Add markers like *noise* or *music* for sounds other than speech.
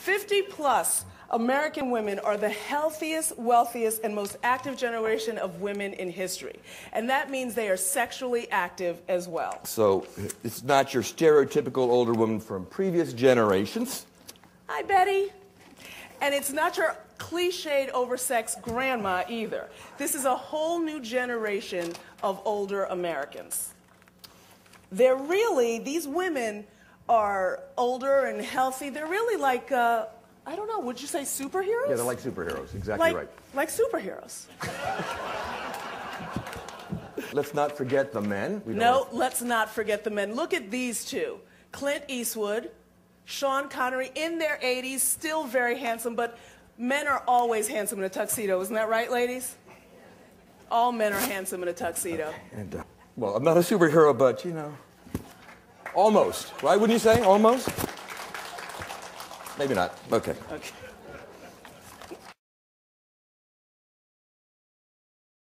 50 plus American women are the healthiest, wealthiest, and most active generation of women in history. And that means they are sexually active as well. So it's not your stereotypical older woman from previous generations. Hi, Betty. And it's not your cliched, oversexed grandma either. This is a whole new generation of older Americans. They're really, these women are older and healthy. They're really like, uh, I don't know, would you say superheroes? Yeah, they're like superheroes. Exactly like, right. Like superheroes. *laughs* Let's not forget the men. We No, want- let's not forget the men. Look at these two Clint Eastwood, Sean Connery in their 80s, still very handsome, but men are always handsome in a tuxedo. Isn't that right, ladies? All men are handsome in a tuxedo. And, uh, well, I'm not a superhero, but you know, almost, right? Wouldn't you say almost? Maybe not. Okay. Okay.